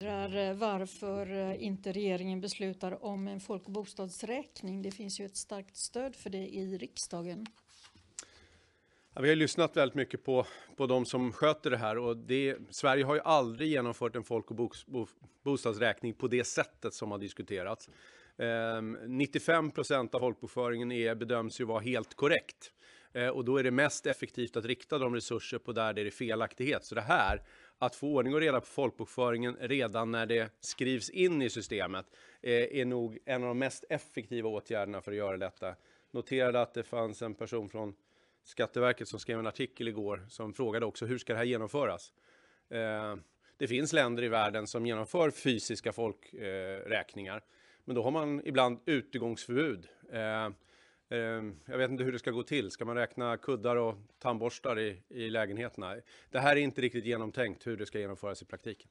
undrar eh, varför eh, inte regeringen beslutar om en folk och bostadsräkning. Det finns ju ett starkt stöd för det i riksdagen. Ja, vi har lyssnat väldigt mycket på, på de som sköter det här och det, Sverige har ju aldrig genomfört en folk och bo, bostadsräkning på det sättet som har diskuterats. Ehm, 95 procent av folkbokföringen är, bedöms ju vara helt korrekt. Eh, och då är det mest effektivt att rikta de resurser på där det är felaktighet. Så det här, att få ordning och reda på folkbokföringen redan när det skrivs in i systemet, eh, är nog en av de mest effektiva åtgärderna för att göra detta. Noterade att det fanns en person från Skatteverket som skrev en artikel igår som frågade också hur ska det här genomföras? Eh, det finns länder i världen som genomför fysiska folkräkningar, men då har man ibland utegångsförbud. Ehm, jag vet inte hur det ska gå till. Ska man räkna kuddar och tandborstar i, i lägenheterna? Det här är inte riktigt genomtänkt hur det ska genomföras i praktiken.